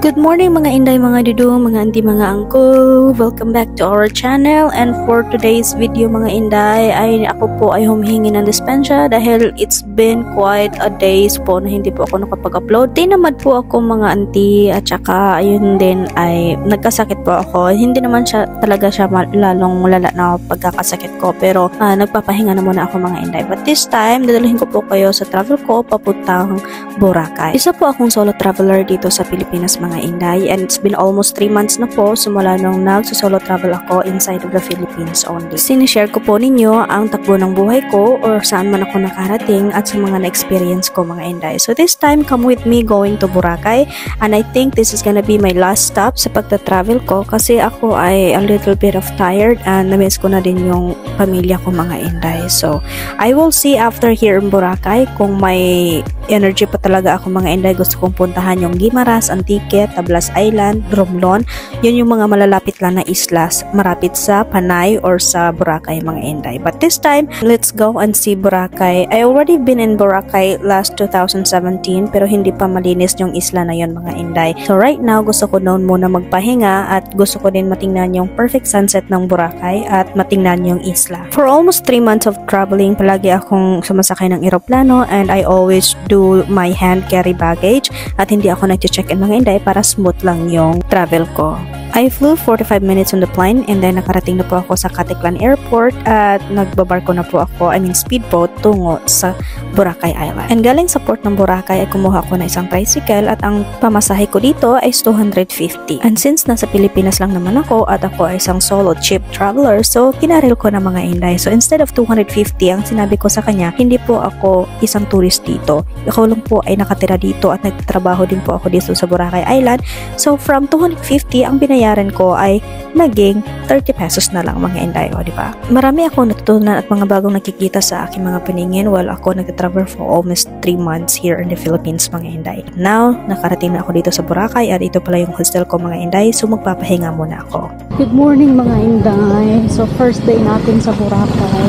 Good morning mga inday, mga dudong, mga auntie, mga uncle. Welcome back to our channel. And for today's video mga inday, ay ako po ay humihingi ng dispensya dahil it's been quite a days po na hindi po ako nakapag-upload. Tinamad po ako mga auntie at saka ayun din ay nagkasakit po ako. Hindi naman siya talaga siya lalong lala na pagkakasakit ko pero uh, nagpapahinga na muna ako mga inday. But this time, dadalhin ko po kayo sa travel ko papuntang Boracay. Isa po akong solo traveler dito sa Pilipinas mga mga inday and it's been almost 3 months na po simula nung nagsusolo travel ako inside of the Philippines only. Sinishare ko po ninyo ang takbo ng buhay ko or saan man ako nakarating at sa mga na-experience ko mga inday. So this time, come with me going to Boracay and I think this is gonna be my last stop sa pagta-travel ko kasi ako ay a little bit of tired and na-miss ko na din yung pamilya ko mga inday. So I will see after here in Boracay kung may energy pa talaga ako mga inday. Gusto kong puntahan yung Gimaras, Antique, Phuket, Tablas Island, Romblon. Yun yung mga malalapit lang na islas, marapit sa Panay or sa Boracay mga Inday. But this time, let's go and see Boracay. I already been in Boracay last 2017 pero hindi pa malinis yung isla na yun mga Inday. So right now, gusto ko noon muna magpahinga at gusto ko din matingnan yung perfect sunset ng Boracay at matingnan yung isla. For almost 3 months of traveling, palagi akong sumasakay ng eroplano and I always do my hand carry baggage at hindi ako nag-check in mga Inday para smooth lang yung travel ko. I flew 45 minutes on the plane and then nakarating na po ako sa Caticlan Airport at nagbabarko na po ako, I mean speedboat, tungo sa Boracay Island. And galing sa port ng Boracay ay kumuha ko na isang tricycle at ang pamasahe ko dito ay 250. And since nasa Pilipinas lang naman ako at ako ay isang solo cheap traveler, so kinaril ko na mga inday. So instead of 250, ang sinabi ko sa kanya, hindi po ako isang tourist dito. Ako lang po ay nakatira dito at nagtatrabaho din po ako dito sa Boracay Island. So from 250, ang binayad binayaran ko ay naging 30 pesos na lang mga inday o di ba? Marami ako natutunan at mga bagong nakikita sa aking mga paningin while ako nag-travel for almost 3 months here in the Philippines mga inday. Now, nakarating na ako dito sa Boracay at ito pala yung hostel ko mga inday so magpapahinga muna ako. Good morning mga inday. So first day natin sa Boracay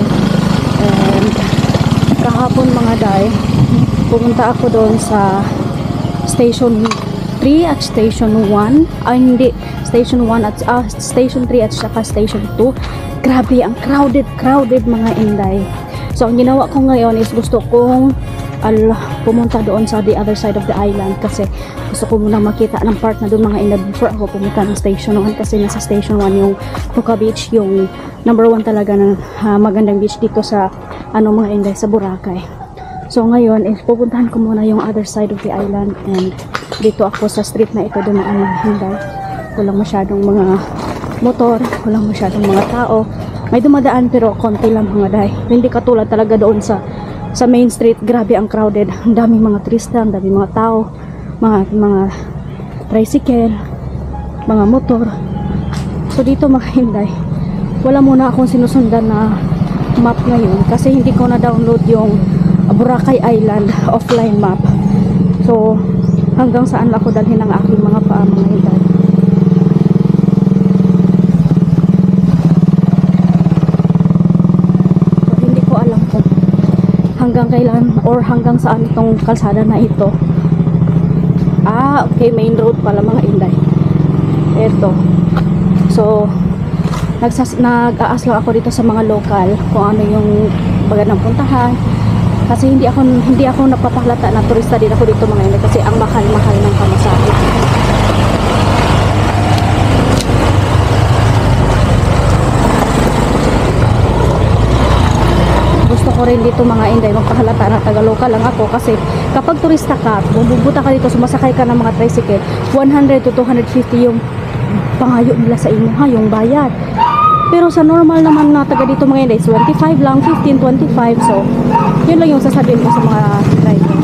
and kahapon mga day pumunta ako doon sa station 3 at station 1 ay hindi station 1 at uh, station 3 at saka station 2 grabe ang crowded crowded mga inday. So ang ginawa ko ngayon is gusto kong al, pumunta doon sa the other side of the island kasi gusto ko muna makita ng part na doon mga inday before ako pumunta ng station 1 kasi nasa station 1 yung Puka Beach yung number 1 talaga na uh, magandang beach dito sa ano mga inday sa Boracay. So ngayon is pupuntahan ko muna yung other side of the island and dito ako sa street na ito dumaan ng hinday walang masyadong mga motor walang masyadong mga tao. May dumadaan pero konti lang mga day. Hindi katulad talaga doon sa sa main street. Grabe ang crowded. Ang daming mga turista ang daming mga tao mga mga tricycle mga motor. So dito mga hinday wala muna akong sinusundan na map ngayon kasi hindi ko na download yung Boracay Island offline map. So hanggang saan ako dalhin ang aking mga paa mga edad so hindi ko alam kung hanggang kailan or hanggang saan itong kalsada na ito? Ah okay main road pala mga inday. Eto. So nagsas nag-aas lang ako dito sa mga local kung ano yung baga ng puntahan. Kasi hindi ako hindi ako napapahalata na turista din ako dito mga kasi ang mahal-mahal ng pamasahe gusto ko rin dito mga inday magpahalata na taga-local lang ako kasi kapag turista ka bububuta ka dito sumasakay ka ng mga tricycle 100 to 250 yung pangayo nila sa inyo ha yung bayad pero sa normal naman na taga dito mga inday, 25 lang, 15, 25. So, yun lang yung sasabihin ko sa mga driver.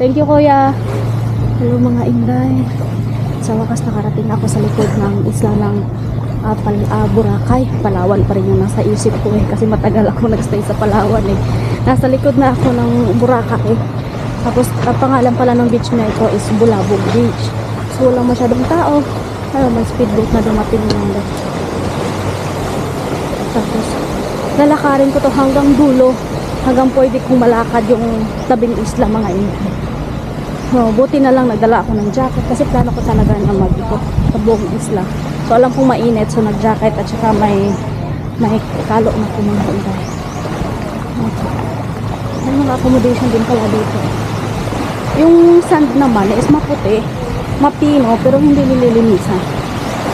Thank you kuya. Hello mga inday. Sa wakas nakarating ako sa likod ng isla ng uh, Pal uh, Boracay. Palawan pa rin yung nasa isip ko eh. Kasi matagal ako nagstay sa Palawan eh. Nasa likod na ako ng Boracay. Tapos ang pangalan pala ng beach na ito is Bulabog Beach. So walang masyadong tao. Ayun, may speedboat na dumating lang. Tapos, lalakarin ko to hanggang dulo. Hanggang pwede kong malakad yung tabing isla mga inay. So, buti na lang nagdala ako ng jacket kasi plano ko talaga na mag-ikot sa buong isla. So, alam kong mainit so nag-jacket at saka may may kalo na inday. Okay. May mga accommodation din pala dito. Yung sand naman is maputi, mapino, pero hindi nililinisan.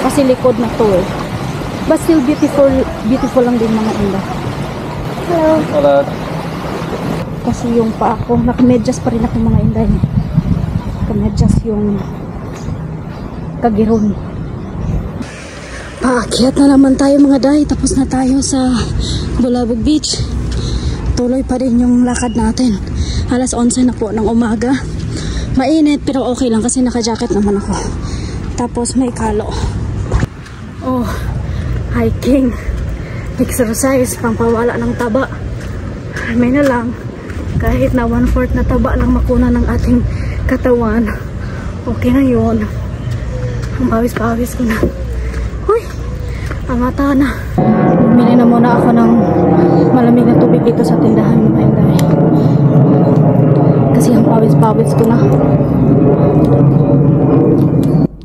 Kasi likod na to eh. But still beautiful, beautiful lang din mga inday. Hello. Hola. Kasi yung pa ako, nakamedyas pa rin ako mga inday. Nakamedyas yung kagiron. Paakyat na naman tayo mga day. Tapos na tayo sa Bulabog Beach. Tuloy pa rin yung lakad natin. Alas 11 na po ng umaga. Mainit pero okay lang kasi naka-jacket naman ako. Tapos may kalo. Oh, hiking. Exercise, pampawala ng taba. May na lang kahit na one-fourth na taba lang makuna ng ating katawan okay na yun ang pawis-pawis ko na. Huy amata na. Bumili na muna ako ng malamig na tubig dito sa tindahan mga inday kasi ang pawis-pawis ko na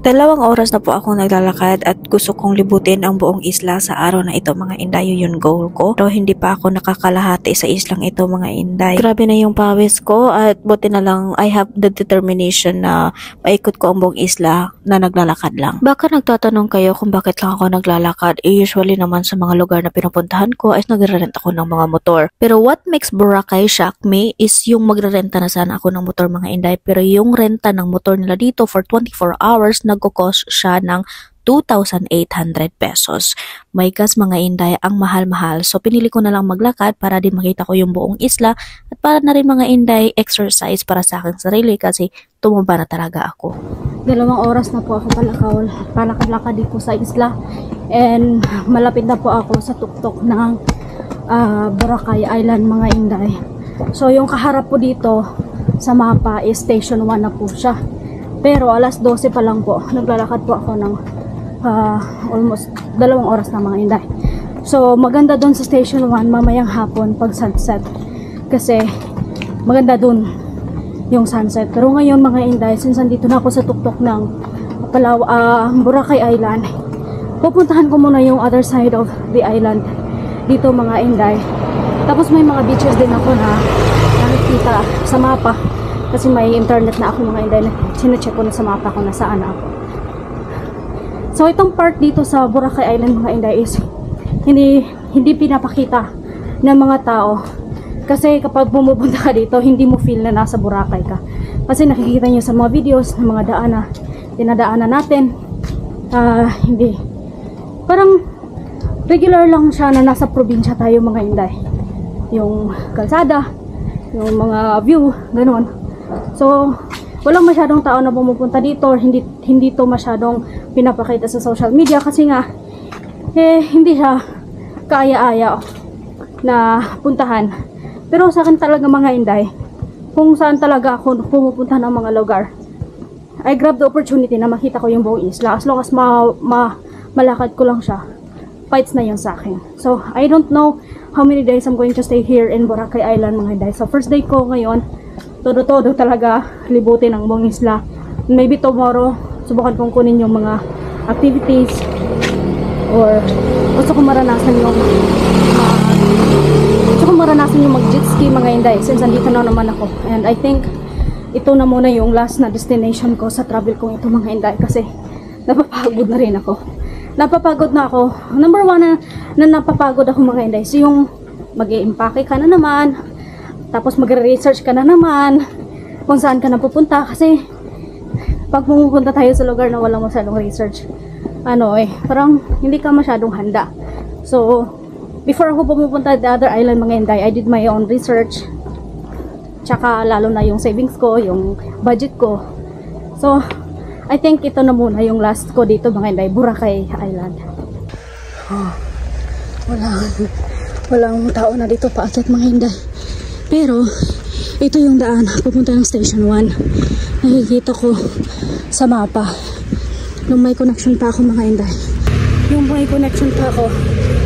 Dalawang oras na po akong naglalakad at gusto kong libutin ang buong isla sa araw na ito mga inday yun goal ko. Pero hindi pa ako nakakalahati sa islang ito mga inday. Grabe na yung pawis ko at buti na lang I have the determination na maikot ko ang buong isla na naglalakad lang. Baka nagtatanong kayo kung bakit lang ako naglalakad. Eh, usually naman sa mga lugar na pinupuntahan ko ay nagre-rent ako ng mga motor. Pero what makes Boracay shock me is yung magrerenta na sana ako ng motor mga inday pero yung renta ng motor nila dito for 24 hours nagkukos siya ng 2,800 pesos. May gas mga inday ang mahal-mahal so pinili ko na lang maglakad para din makita ko yung buong isla at para na rin mga inday exercise para sa aking sarili kasi tumumba na talaga ako. dalawang oras na po ako palakaw palakad-lakad dito sa isla and malapit na po ako sa tuktok ng ah, Boracay Island mga inday so yung kaharap po dito sa mapa is station 1 na po siya pero alas 12 pa lang po naglalakad po ako ng ah, almost dalawang oras na mga inday so maganda doon sa station 1 mamayang hapon pag sunset kasi maganda doon yung sunset. Pero ngayon mga inday, since andito na ako sa tuktok ng Palaw, ah, Boracay Island, pupuntahan ko muna yung other side of the island. Dito mga inday. Tapos may mga beaches din ako na nakikita sa mapa. Kasi may internet na ako mga inday. Sinecheck ko na sa mapa kung nasaan na ako. So itong part dito sa Boracay Island mga inday is hindi hindi pinapakita ng mga tao kasi kapag pumupunta ka dito, hindi mo feel na nasa Boracay ka. Kasi nakikita nyo sa mga videos ng mga daan na dinadaanan natin, ah, hindi. Parang regular lang siya na nasa probinsya tayo mga inday. Yung kalsada, yung mga view, ganun. So, walang masyadong tao na pumupunta dito hindi, hindi to masyadong pinapakita sa social media kasi nga, eh, hindi siya kaaya-aya na puntahan. Pero sa akin talaga mga inday, kung saan talaga ako pumupunta ng mga lugar, I grab the opportunity na makita ko yung buong isla. As long as ma, ma malakad ko lang siya, fights na yun sa akin. So, I don't know how many days I'm going to stay here in Boracay Island mga inday. So, first day ko ngayon, todo-todo talaga libutin ang buong isla. Maybe tomorrow, subukan kong kunin yung mga activities or gusto ko maranasan yung uh, gusto ko maranasan yung mag-jet ski mga inday since andito na naman ako. And I think ito na muna yung last na destination ko sa travel kong ito mga inday kasi napapagod na rin ako. Napapagod na ako. Number one na, na napapagod ako mga inday so yung mag impake ka na naman tapos magre-research ka na naman kung saan ka na pupunta kasi pag pumupunta tayo sa lugar na walang masyadong research ano eh, parang hindi ka masyadong handa. So, before ako pumupunta the other island mga inday, I did my own research. Tsaka lalo na yung savings ko, yung budget ko. So, I think ito na muna yung last ko dito mga inday, Boracay Island. Oh, wala, walang tao na dito paakyat mga inday. Pero, ito yung daan, pupunta ng station 1. Nakikita ko sa mapa nung may connection pa ako mga inday yung may connection pa ako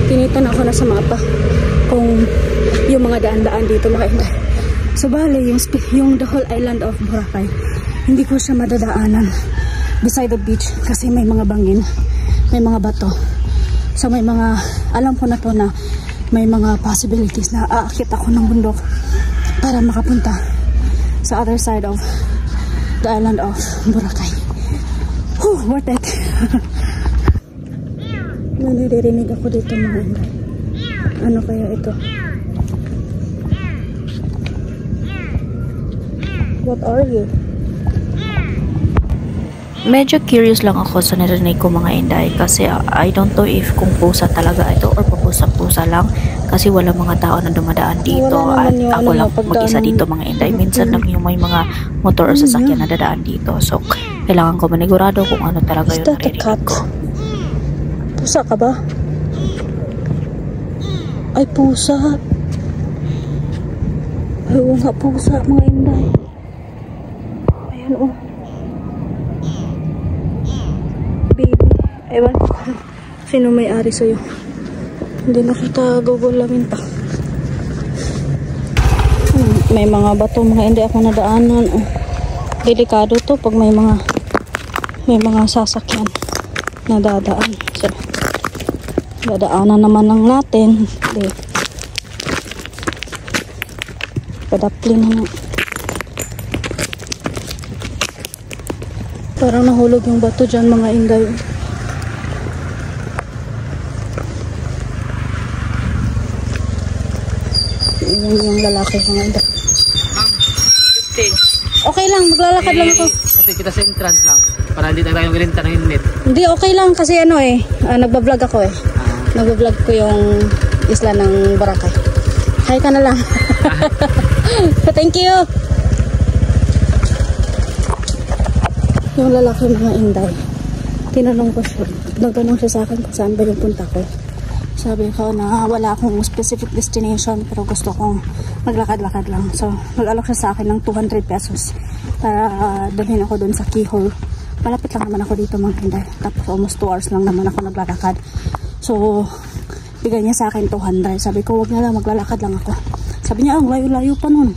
tinitan ako na sa mapa kung yung mga daan-daan dito mga inday so bali yung, yung the whole island of Boracay hindi ko siya madadaanan beside the beach kasi may mga bangin, may mga bato. So may mga, alam ko na to na may mga possibilities na aakit ako ng bundok para makapunta sa other side of the island of Boracay. Whew, worth it. Naniririnig ako dito mga inday. Ano kaya ito? What are you? Medyo curious lang ako sa narinig ko mga inday kasi I don't know if kung pusa talaga ito or papusa-pusa lang kasi wala mga tao na dumadaan dito Wala at yung ako ano, lang mag-isa dito mga inday. Minsan lang yung may mga motor or sasakyan na dadaan dito. So, kailangan ko manigurado kung ano talaga Is yung cat? ko. Pusa ka ba? Ay, pusa. Ay, oo nga, pusa, mga inday. Ayan, oh. Baby. Ewan ko sino may-ari sa'yo. Hindi nakita, gugulangin pa. May mga bato, mga hindi ako nadaanan. Oh. Delikado to pag may mga may mga sasakyan na dadaan. So, dadaanan naman lang natin. Hindi. Padapli na nga. Parang nahulog yung bato dyan mga inday. Yung, yung lalaki mga inday. Okay lang, maglalakad lang ako. Kasi kita sa entrance lang. Para hindi tayo marinta ng helmet. Hindi, okay lang kasi ano eh, ah, nagbablog ako eh. Nagbablog ko yung isla ng Boracay. Hi ka na lang. Thank you. Yung lalaki mga inday. Tinanong ko siya, nagtanong siya sa akin kung saan ba yung punta ko. Sabi ko na wala akong specific destination pero gusto kong maglakad-lakad lang. So, nag-alok siya sa akin ng 200 pesos para ah, dalhin ako doon sa keyhole. Malapit lang naman ako dito mga hinday. Tapos almost 2 hours lang naman ako naglalakad. So, bigay niya sa akin 200. Sabi ko, wag na lang, maglalakad lang ako. Sabi niya, ang layo-layo pa nun.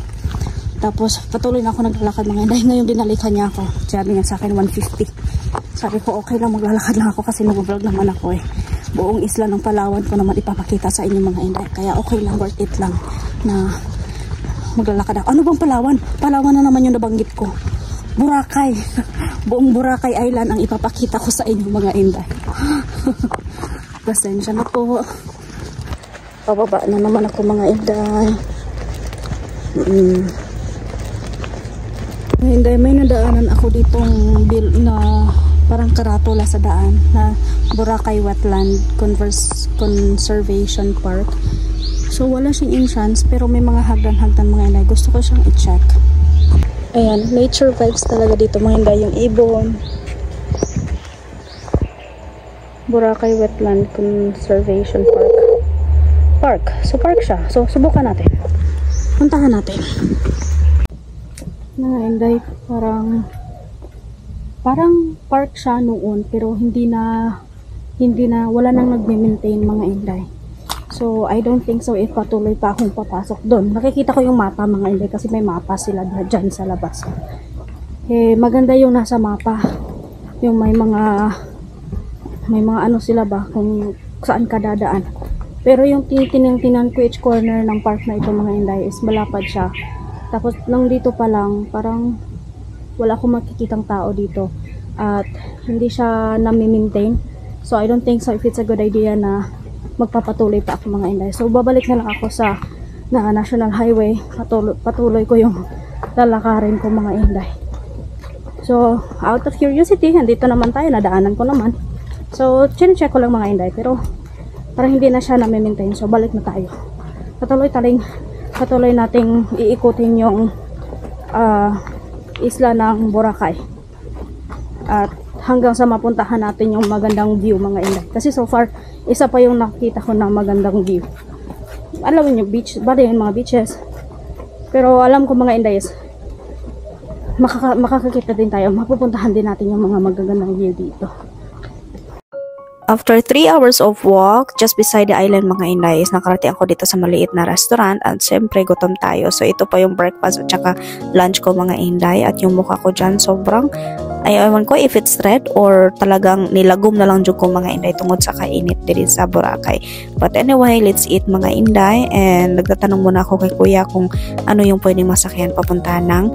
Tapos, patuloy na ako naglalakad mga hinday. Ngayon dinalikan niya ako. Sabi niya sa akin 150. Sabi ko, okay lang, maglalakad lang ako kasi nag-vlog naman ako eh. Buong isla ng Palawan ko naman ipapakita sa inyo mga inday. Kaya okay lang, worth it lang na maglalakad ako. Ano bang Palawan? Palawan na naman yung nabanggit ko. Boracay. Buong Boracay Island ang ipapakita ko sa inyo mga inday. Pasensya na po. Pababa na naman ako mga inday. Mm. Mga inday, may nadaanan ako ditong bil na parang karatula sa daan na Boracay Wetland Converse Conservation Park. So wala siyang entrance pero may mga hagdan-hagdan mga inday. Gusto ko siyang i-check. Ayan, nature vibes talaga dito mga inday. Yung ibon. Boracay Wetland Conservation Park. Park. So park siya. So subukan natin. Puntahan natin. Mga inday, parang parang park siya noon pero hindi na hindi na wala nang nagme-maintain mga inday. So I don't think so if patuloy pa akong papasok doon. Nakikita ko yung mapa mga inday kasi may mapa sila dyan sa labas. Eh maganda yung nasa mapa. Yung may mga may mga ano sila ba kung saan ka dadaan. Pero yung titinang-tinan ko each corner ng park na ito mga inday is malapad siya. Tapos nang dito pa lang parang wala akong makikitang tao dito at hindi siya nami-maintain. So I don't think so if it's a good idea na magpapatuloy pa ako mga inday. So babalik na lang ako sa na National Highway. Patuloy, patuloy ko yung lalakarin ko mga inday. So out of curiosity, andito naman tayo, nadaanan ko naman. So chine-check ko lang mga inday pero para hindi na siya nami-maintain. So balik na tayo. Patuloy taling patuloy nating iikutin yung ah isla ng Boracay. At hanggang sa mapuntahan natin yung magandang view mga inday. Kasi so far, isa pa yung nakita ko na magandang view. Alam niyo beach, bali yung mga beaches. Pero alam ko mga inday makaka, makakakita din tayo, mapupuntahan din natin yung mga magagandang view dito. After 3 hours of walk, just beside the island mga inday, nakarating ako dito sa maliit na restaurant at siyempre gutom tayo. So ito pa yung breakfast at saka lunch ko mga inday at yung mukha ko dyan sobrang ay ewan ko if it's red or talagang nilagom na lang ko mga inday tungod sa kainit diri sa Boracay. But anyway, let's eat mga inday and nagtatanong muna ako kay kuya kung ano yung pwedeng masakyan papunta ng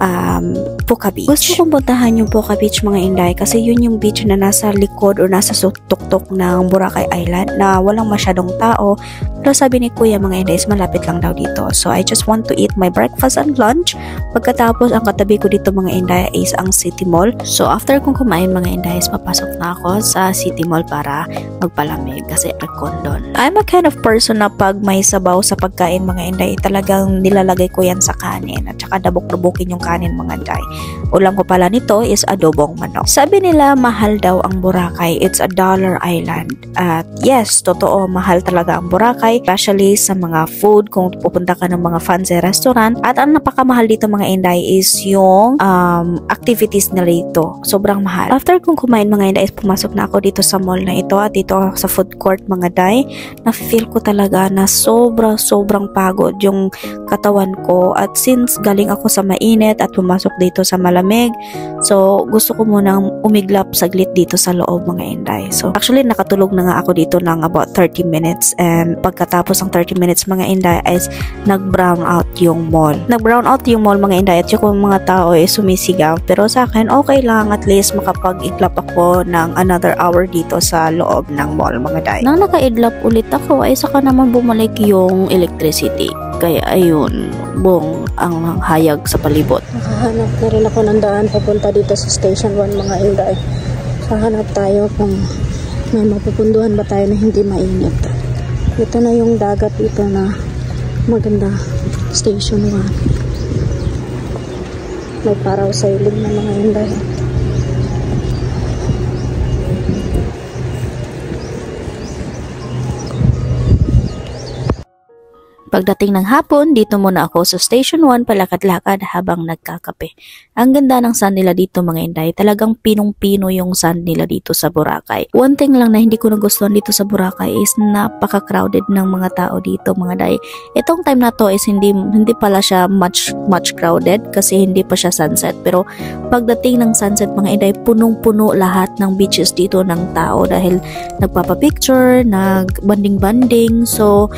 um, Puka Beach. Gusto kong puntahan yung Puka Beach mga inday kasi yun yung beach na nasa likod or nasa tuktok ng Boracay Island na walang masyadong tao. Pero sabi ni kuya mga inday is malapit lang daw dito. So I just want to eat my breakfast and lunch. Pagkatapos ang katabi ko dito mga inday is ang City Mall. So after kong kumain mga inday is papasok na ako sa City Mall para magpalamig kasi aircon doon. I'm a kind of person na pag may sabaw sa pagkain mga inday talagang nilalagay ko yan sa kanin at saka dabok-dabokin yung kanin mga inday. Ulam ko pala nito is adobong manok. Sabi nila mahal daw ang Boracay. It's a dollar island. At yes, totoo mahal talaga ang Boracay especially sa mga food kung pupunta ka ng mga fancy restaurant. At ang napakamahal dito mga inday is yung um, activities nila dito. Sobrang mahal. After kong kumain mga inday is pumasok na ako dito sa mall na ito at dito ako sa food court mga day. Na-feel ko talaga na sobra sobrang pagod yung katawan ko at since galing ako sa mainit at pumasok dito sa malamig. So gusto ko munang umiglap saglit dito sa loob mga inday. So actually nakatulog na nga ako dito ng about 30 minutes. And pagkatapos ng 30 minutes mga inday is nag brown out yung mall. Nag brown out yung mall mga inday. At yung mga tao ay sumisigaw. Pero sa akin okay lang. At least makapag-iglap ako ng another hour dito sa loob ng mall mga day nang naka-idlap ulit ako ay saka naman bumalik yung electricity. Kaya ayun, buong ang hayag sa palibot. Nakahanap na rin ako ng daan papunta dito sa Station 1 mga inday. Hahanap tayo kung may mapupunduhan ba tayo na hindi mainit. Ito na yung dagat dito na maganda. Station 1. May paraw sa ilim na mga inday. Pagdating ng hapon, dito muna ako sa Station 1 palakad-lakad habang nagkakape. Ang ganda ng sun nila dito mga inday, talagang pinong-pino yung sun nila dito sa Boracay. One thing lang na hindi ko nagustuhan dito sa Boracay is napaka-crowded ng mga tao dito mga day. Itong time na to is hindi, hindi pala siya much, much crowded kasi hindi pa siya sunset. Pero pagdating ng sunset mga inday, punong-puno lahat ng beaches dito ng tao dahil nagpapapicture, nagbanding-banding. So,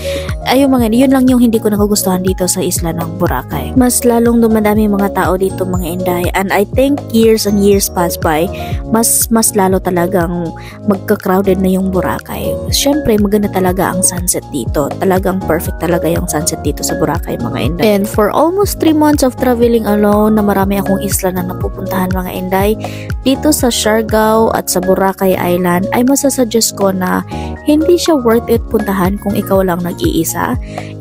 ayun mga yun lang yung hindi ko nagugustuhan dito sa isla ng Boracay. Mas lalong dumadami mga tao dito mga inday and I think years and years pass by, mas mas lalo talagang magka-crowded na yung Boracay. Siyempre maganda talaga ang sunset dito. Talagang perfect talaga yung sunset dito sa Boracay mga inday. And for almost 3 months of traveling alone na marami akong isla na napupuntahan mga inday, dito sa Siargao at sa Boracay Island ay masasuggest ko na hindi siya worth it puntahan kung ikaw lang nag-iisa.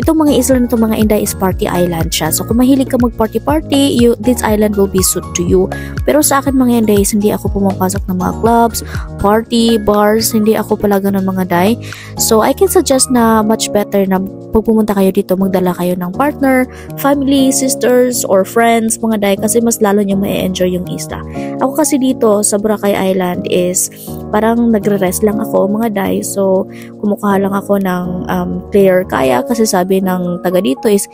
Itong mga isla na mga inday is party island siya. So kung mahilig ka mag-party-party, this island will be suit to you. Pero sa akin mga inday, hindi ako pumapasok ng mga clubs, party, bars, hindi ako pala ganun mga day. So I can suggest na much better na pag pumunta kayo dito, magdala kayo ng partner, family, sisters, or friends, mga day, kasi mas lalo nyo may enjoy yung isla. Ako kasi dito sa Boracay Island is parang nagre-rest lang ako mga day. So, kumukuha lang ako ng um, clear kaya kasi sabi ng taga dito is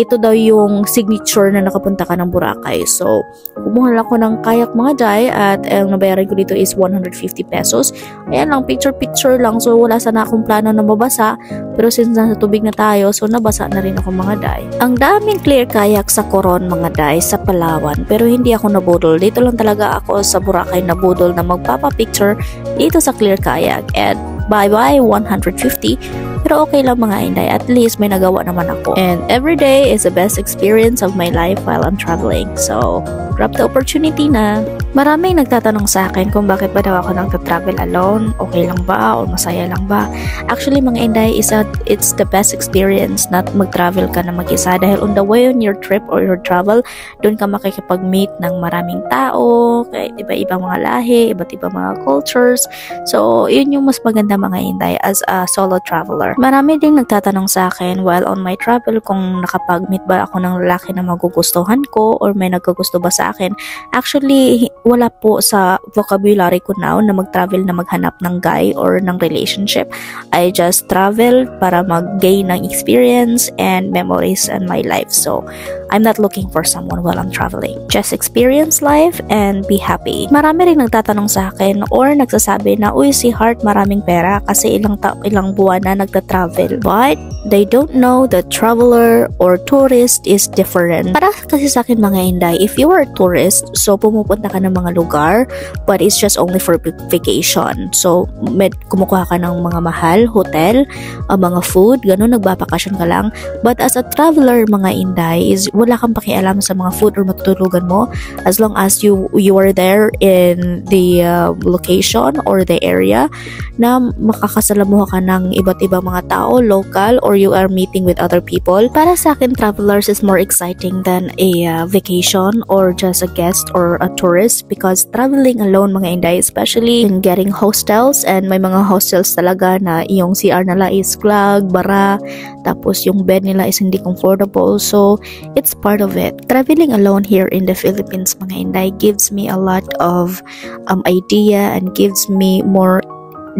ito daw yung signature na nakapunta ka ng Boracay. So, kumuha lang ako ng kayak mga day at ang nabayaran ko dito is 150 pesos. Ayan lang, picture-picture lang. So, wala sana akong plano na mabasa. Pero since nasa tubig na tayo, so nabasa na rin ako mga day. Ang daming clear kayak sa Coron mga day sa Palawan. Pero hindi ako nabudol. Dito lang talaga ako sa Boracay nabudol na magpapa-picture dito sa clear kayak. And bye-bye 150 pero okay lang mga inday, at least may nagawa naman ako. And every day is the best experience of my life while I'm traveling. So, grab the opportunity na. Maraming nagtatanong sa akin kung bakit ba daw ako nang travel alone, okay lang ba o masaya lang ba. Actually mga inday, is a, it's the best experience na mag-travel ka na mag-isa dahil on the way on your trip or your travel, doon ka makikipag-meet ng maraming tao, kahit iba-ibang mga lahi, iba't ibang mga cultures. So, yun yung mas maganda mga inday as a solo traveler. Marami ding nagtatanong sa akin while on my travel kung nakapag-meet ba ako ng lalaki na magugustuhan ko or may nagkagusto ba sa akin. Actually, wala po sa vocabulary ko now na mag-travel na maghanap ng guy or ng relationship. I just travel para mag-gain ng experience and memories in my life. So, I'm not looking for someone while I'm traveling. Just experience life and be happy. Marami rin nagtatanong sa akin or nagsasabi na, uy, si Heart maraming pera kasi ilang, ta- ilang buwan na nagta-travel. But, they don't know that traveler or tourist is different. Para kasi sa akin mga inday, if you are a tourist, so pumupunta ka ng mga lugar, but it's just only for vacation. So, med, kumukuha ka ng mga mahal, hotel, uh, mga food, ganun, nagbabakasyon ka lang. But as a traveler, mga inday, is wala kang pakialam sa mga food or matutulugan mo as long as you you are there in the uh, location or the area na makakasalamuha ka ng iba't ibang mga tao, local, or you are meeting with other people. Para sa akin, travelers is more exciting than a uh, vacation or just a guest or a tourist because traveling alone mga inday, especially in getting hostels and may mga hostels talaga na yung CR nila is clog, bara, tapos yung bed nila is hindi comfortable. So, it's part of it. Traveling alone here in the Philippines, mga inday, gives me a lot of um, idea and gives me more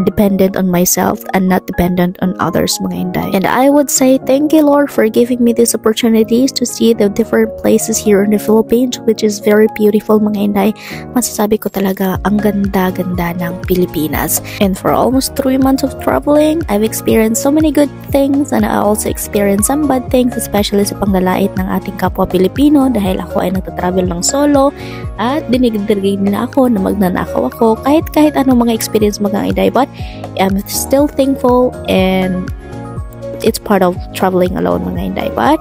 dependent on myself and not dependent on others mga inday. And I would say thank you Lord for giving me these opportunities to see the different places here in the Philippines which is very beautiful mga inday. Masasabi ko talaga ang ganda-ganda ng Pilipinas. And for almost 3 months of traveling, I've experienced so many good things and I also experienced some bad things especially sa panglalait ng ating kapwa Pilipino dahil ako ay nagta-travel ng solo at dinigdirig nila ako na magnanakaw ako kahit kahit anong mga experience mga inday but I'm still thankful and it's part of traveling alone mga inday. But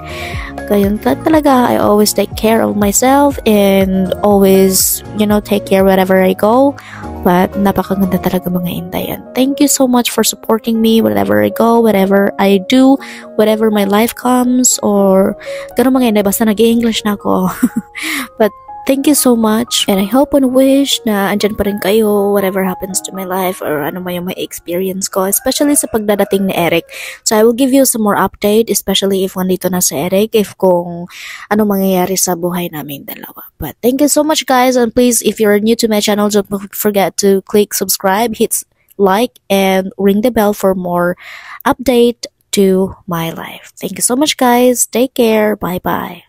ganyan talaga I always take care of myself and always you know take care wherever I go. But napakaganda talaga mga inday. And thank you so much for supporting me wherever I go whatever I do whatever my life comes or ganun mga inday. Basta nag-English na ako. But Thank you so much and I hope and wish na andyan pa rin kayo whatever happens to my life or ano man yung may experience ko especially sa pagdadating ni Eric. So I will give you some more update especially if nandito na si Eric if kung ano mangyayari sa buhay naming dalawa. But thank you so much guys and please if you're new to my channel don't forget to click subscribe, hit like and ring the bell for more update to my life. Thank you so much guys. Take care. Bye bye.